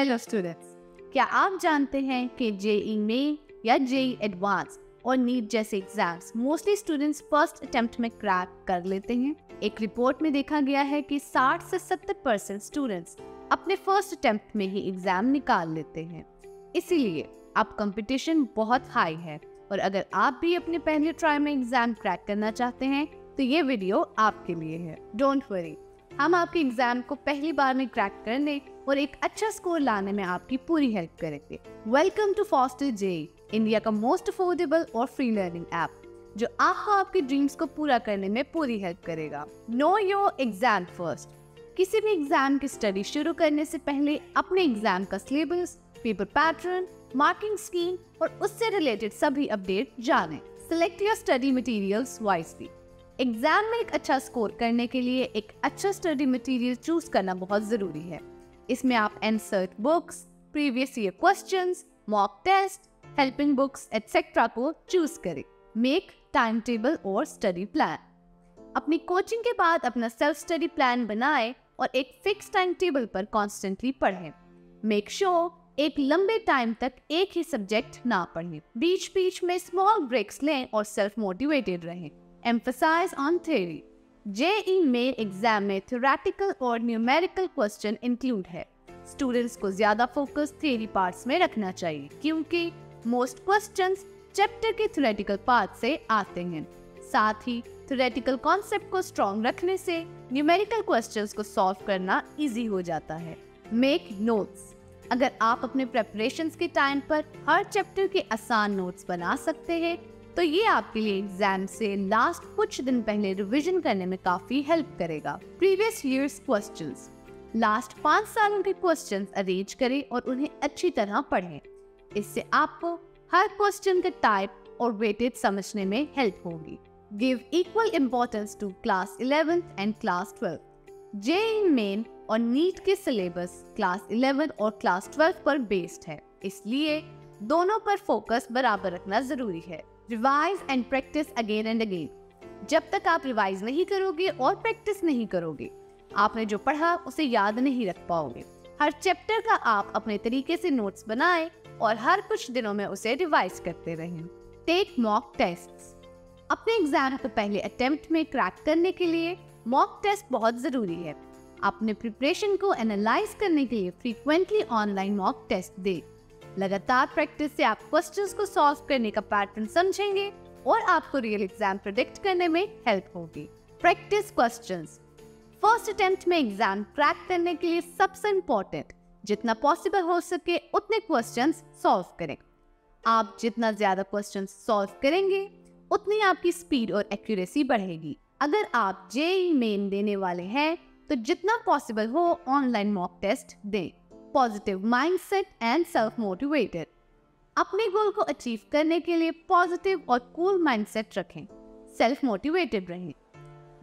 Hello students क्या आप जानते हैं कि जेई मेन या जेई एडवांस और नीट जैसे exams mostly students first attempt में क्रैक कर लेते हैं? एक रिपोर्ट में देखा गया है कि 60 से 70 परसेंट स्टूडेंट्स अपने फ़र्स्ट अटेम्प्ट में ही एग्ज़ाम निकाल लेते हैं। इसीलिए अब कंपटीशन बहुत हाई है और अगर आप भी अपने पहले ट्राई में एग्ज़ाम क्रैक करना चाहते हैं तो ये वीडियो आपके लिए है। डोंट वरी हम आपके एग्ज़ाम को पहली बार में क्रैक करने और एक अच्छा स्कोर लाने में आपकी पूरी हेल्प करेंगे। Welcome to Foster J India का मोस्ट अफोर्डेबल और फ्री लर्निंग ऐप जो आपको आपके ड्रीम्स को पूरा करने में पूरी हेल्प करेगा। नो योर एग्ज़ाम फ़र्स्ट किसी भी एग्ज़ाम की स्टडी शुरू करने से पहले अपने एग्ज़ाम का syllabus paper pattern marking scheme और उससे रिलेटेड सभी अपडेट जानें। Select your study materials wisely exam में एक अच्छा स्कोर करने के लिए एक अच्छा स्टडी मटेरियल चूज़ करना बहुत ज़रूरी है। इसमें आप NCERT books previous year questions, mock test helping books etcetera को चूज़ करें। मेक टाइम टेबल और स्टडी प्लान। अपनी कोचिंग के बाद अपना सेल्फ स्टडी प्लान बनाएँ और एक फिक्स टाइम टेबल पर कॉन्स्टेंटली पढ़ें। मेक श्योर एक लंबे टाइम तक एक ही सब्जेक्ट ना पढ़ें। बीच बीच में स्मॉल ब्रेक्स लें और सेल्फ मोटिवेटेड रहें। Emphasise on theory JEE Main exam में थ्योरेटिकल और न्यूमेरिकल क्वेश्चन इंक्लूड है. स्टूडेंट्स को ज़्यादा फोकस थ्योरी पार्ट्स में रखना चाहिए, क्योंकि मोस्ट क्वेश्चंस चैप्टर के थ्योरेटिकल पार्ट से आते हैं. साथ ही थ्योरेटिकल कॉन्सेप्ट को स्ट्रॉन्ग रखने से न्यूमेरिकल क्वेश्चंस को सॉल्व करना इजी हो जाता है. मेक नोट्स अगर आप अपने प्रेपरेशन के टाइम पर हर चैप्टर के आसान नोट्स बना सकते हैं तो ये आपके लिए एग्ज़ाम से लास्ट कुछ दिन पहले रिवीजन करने में काफ़ी हेल्प करेगा। प्रीवियस ईयर्स क्वेश्चंस लास्ट पाँच सालों के क्वेश्चंस अरेंज करें और उन्हें अच्छी तरह पढ़ें। इससे आपको हर क्वेश्चन का टाइप और वेटेज समझने में हेल्प होगी। Give equal importance to class eleventh and class twelfth JEE Main और नीट के सिलेबस क्लास 11 और क्लास 12 पर बेस्ड है। इसलिए दोनों पर फोकस बराबर रखना ज़रूरी है। Revise and practice again and again जब तक आप रिवाइज नहीं करोगे और प्रैक्टिस नहीं करोगे, आपने जो पढ़ा उसे याद नहीं रख पाओगे। हर चैप्टर का आप अपने तरीके से नोट्स बनाएँ और हर कुछ दिनों में उसे रिवाइज करते रहें। टेक मॉक टेस्ट अपने एग्ज़ाम को पहले अटेम्प्ट में क्रैक करने के लिए मॉक टेस्ट बहुत ज़रूरी है। अपने प्रिपरेशन को एनालाइज करने के लिए फ्रीक्वेंटली ऑनलाइन मॉक टेस्ट दे। लगातार प्रैक्टिस से आप क्वेश्चंस को सॉल्व करने का पैटर्न समझेंगे और आपको रियल एग्ज़ाम प्रोडिक्ट करने में हेल्प होगी। प्रैक्टिस क्वेश्चंस फ़र्स्ट अटेम्प्ट में एग्ज़ाम क्रैक करने के लिए सबसे इम्पोर्टेंट जितना पॉसिबल हो सके उतने क्वेश्चंस सॉल्व करें। आप जितना ज़्यादा क्वेश्चंस सॉल्व करेंगे, उतनी आपकी स्पीड और एक्यूरेसी बढ़ेगी। अगर आप जेई मेन देने वाले हैं तो जितना पॉसिबल हो ऑनलाइन मॉक टेस्ट दें। Positive mindset and self motivated अपने गोल को अचीव करने के लिए पॉजिटिव और कूल माइंडसेट रखें सेल्फ मोटिवेटेड रहें।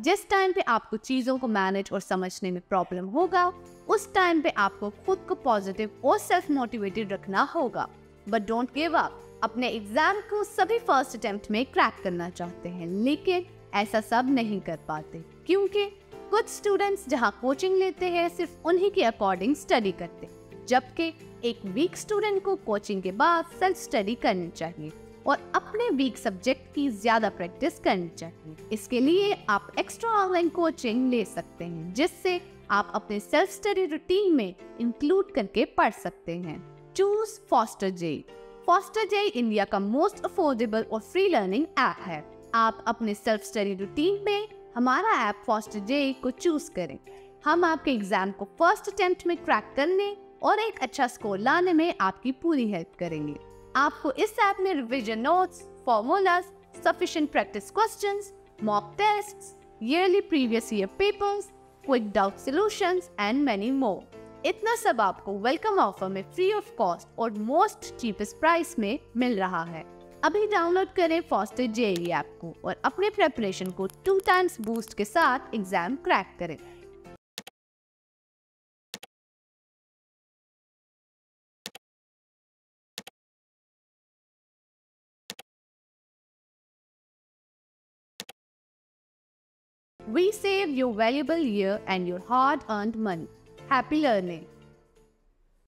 जिस टाइम पे आपको चीज़ों को मैनेज और समझने में प्रॉब्लम होगा, उस टाइम पे आपको खुद को पॉजिटिव और सेल्फ मोटिवेटेड रखना होगा। बट डोंट गिव अप अपने एग्ज़ाम को सभी फ़र्स्ट अटेम्प्ट में क्रैक करना चाहते हैं, लेकिन ऐसा सब नहीं कर पाते। क्योंकि कुछ स्टूडेंट्स जहाँ कोचिंग लेते हैं, सिर्फ़ उन्हीं के अकॉर्डिंग स्टडी करते जबकि एक वीक स्टूडेंट को कोचिंग के बाद सेल्फ स्टडी करनी चाहिए और अपने वीक सब्जेक्ट की ज़्यादा प्रैक्टिस करनी चाहिए। इसके लिए आप एक्स्ट्रा ऑनलाइन कोचिंग ले सकते हैं, जिससे आप अपने सेल्फ स्टडी रूटीन में इंक्लूड करके पढ़ सकते हैं। Choose Foster J Foster J India का मोस्ट अफोर्डेबल और फ्री लर्निंग ऐप है। आप अपने सेल्फ स्टडी रूटीन में हमारा ऐप फॉस्टर जे को चूज़ करें। हम आपके एग्ज़ाम को फ़र्स्ट अटेम्प्ट में क्रैक करने और एक अच्छा स्कोर लाने में आपकी पूरी हेल्प करेंगे। आपको इस ऐप में revision notes formulas sufficient practice question mock test yearly previous year papers, quick doubt solutions and many more. इतना सब आपको वेलकम ऑफ़र में फ्री ऑफ़ कॉस्ट और मोस्ट चीपेस्ट प्राइस में मिल रहा है। अभी डाउनलोड करें फॉस्टर जेई ऐप को और अपने प्रेपरेशन को टू टाइम्स बूस्ट के साथ एग्ज़ाम क्रैक करें। We save your valuable year and your hard earned money. Happy learning!